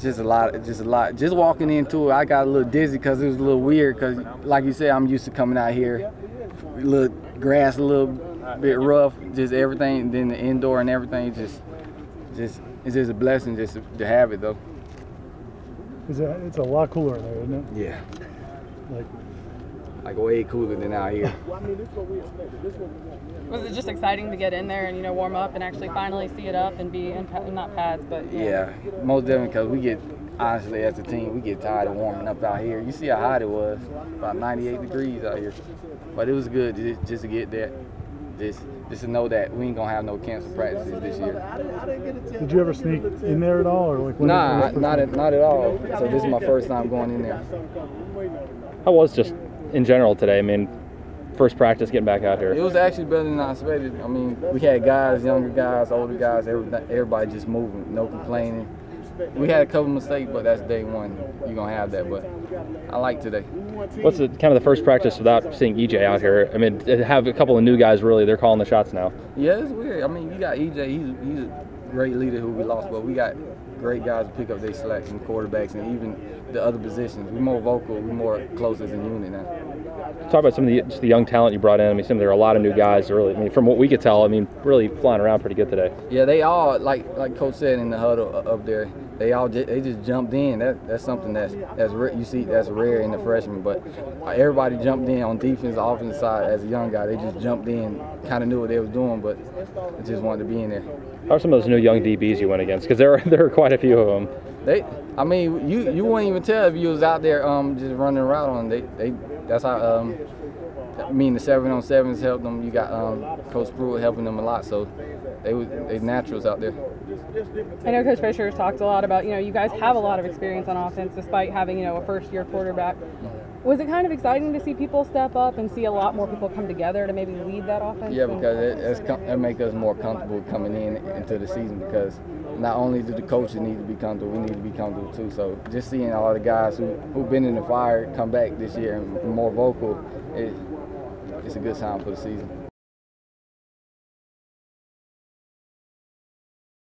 Just a lot, just a lot. Just walking into it, I got a little dizzy because it was a little weird. Because, like you said, I'm used to coming out here, a little grass, a little bit rough, just everything. Then the indoor and everything, just, just it's just a blessing just to have it though. Is it, it's a lot cooler in there, isn't it? Yeah, Like, like way cooler than out here. Was it just exciting to get in there and you know warm up and actually finally see it up and be in pa- not pads but you know, Yeah, most definitely because we get honestly as a team we get tired of warming up out here. You see how hot it was, about 98 degrees out here, but it was good just, just to get that Just, just to know that we ain't gonna have no cancel practices this year. did you ever sneak in there at all, or like? when- when Nah, not at, not at all. So this is my first time going in there. How was just in general today? I mean, first practice getting back out here? It was actually better than I expected. I mean, we had guys, younger guys, older guys, everybody, everybody just moving, no complaining. We had a couple mistakes, but that's day one. You're gonna have that, but I like today. What's the, kind of the first practice without seeing EJ out here? I mean, have a couple of new guys really, they're calling the shots now. Yeah, it's weird. I mean, you got EJ. He's he's great leader who we lost, but we got great guys to pick up their slack and quarterbacks and even the other positions. We're more vocal. We're more close as a unit now. Talk about some of the just the young talent you brought in. I mean, some there are a lot of new guys. Really, I mean, from what we could tell, I mean, really flying around pretty good today. Yeah, they all like like Coach said in the huddle up there. They all they just jumped in. That that's something that's that's you see that's rare in the freshmen. But everybody jumped in on defense, offense side as a young guy. They just jumped in, kind of knew what they was doing, but just wanted to be in there. How are some of those new young DBs you went against? Because there are there are quite a few of them. They, I mean, you you wouldn't even tell if you was out there um just running around on. They they that's how um. I mean the seven on sevens helped them. You got um, Coach Pruitt helping them a lot, so they was they naturals out there. I know Coach Fisher has talked a lot about you know you guys have a lot of experience on offense despite having you know a first year quarterback. Was it kind of exciting to see people step up and see a lot more people come together to maybe lead that offense? Yeah, because it, it's, com- it make us more comfortable coming in into the season because not only do the coaches need to be comfortable, we need to be comfortable too. So just seeing all the guys who who've been in the fire come back this year and more vocal, it, it's a good sign for the season.